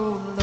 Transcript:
Uno,